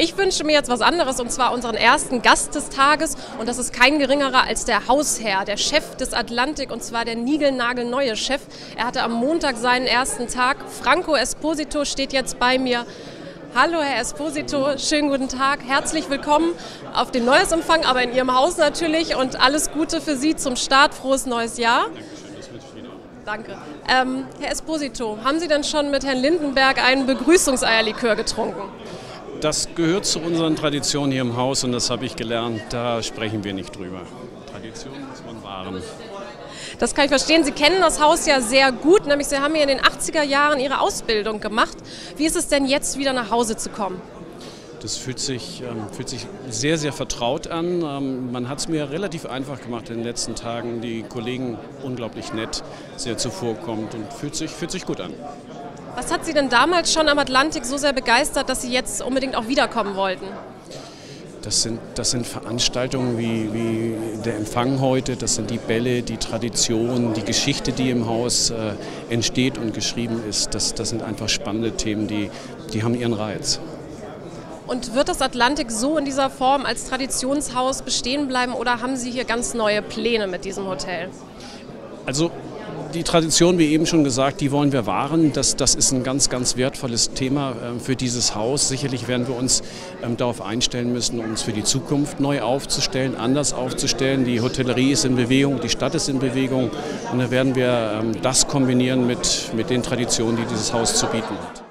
Ich wünsche mir jetzt was anderes und zwar unseren ersten Gast des Tages und das ist kein geringerer als der Hausherr, der Chef des Atlantik und zwar der niegelnagelneue Chef. Er hatte am Montag seinen ersten Tag. Franco Esposito steht jetzt bei mir. Hallo Herr Esposito, schönen guten Tag, herzlich willkommen auf den Neujahrsempfang, aber in Ihrem Haus natürlich und alles Gute für Sie zum Start, frohes neues Jahr. Danke. Ähm, Herr Esposito, haben Sie denn schon mit Herrn Lindenberg einen Begrüßungseierlikör getrunken? Das gehört zu unseren Traditionen hier im Haus und das habe ich gelernt, da sprechen wir nicht drüber. Tradition muss man wahren. Das kann ich verstehen. Sie kennen das Haus ja sehr gut, nämlich Sie haben hier in den 80er Jahren Ihre Ausbildung gemacht. Wie ist es denn jetzt wieder nach Hause zu kommen? Das fühlt sich, ähm, fühlt sich sehr, sehr vertraut an. Ähm, man hat es mir relativ einfach gemacht in den letzten Tagen. Die Kollegen unglaublich nett, sehr zuvorkommt und fühlt sich, fühlt sich gut an. Was hat Sie denn damals schon am Atlantik so sehr begeistert, dass Sie jetzt unbedingt auch wiederkommen wollten? Das sind, das sind Veranstaltungen wie, wie der Empfang heute, das sind die Bälle, die Tradition, die Geschichte, die im Haus äh, entsteht und geschrieben ist. Das, das sind einfach spannende Themen, die, die haben ihren Reiz. Und wird das Atlantik so in dieser Form als Traditionshaus bestehen bleiben oder haben Sie hier ganz neue Pläne mit diesem Hotel? Also die Tradition, wie eben schon gesagt, die wollen wir wahren. Das, das ist ein ganz, ganz wertvolles Thema ähm, für dieses Haus. Sicherlich werden wir uns ähm, darauf einstellen müssen, uns für die Zukunft neu aufzustellen, anders aufzustellen. Die Hotellerie ist in Bewegung, die Stadt ist in Bewegung und da werden wir ähm, das kombinieren mit, mit den Traditionen, die dieses Haus zu bieten hat.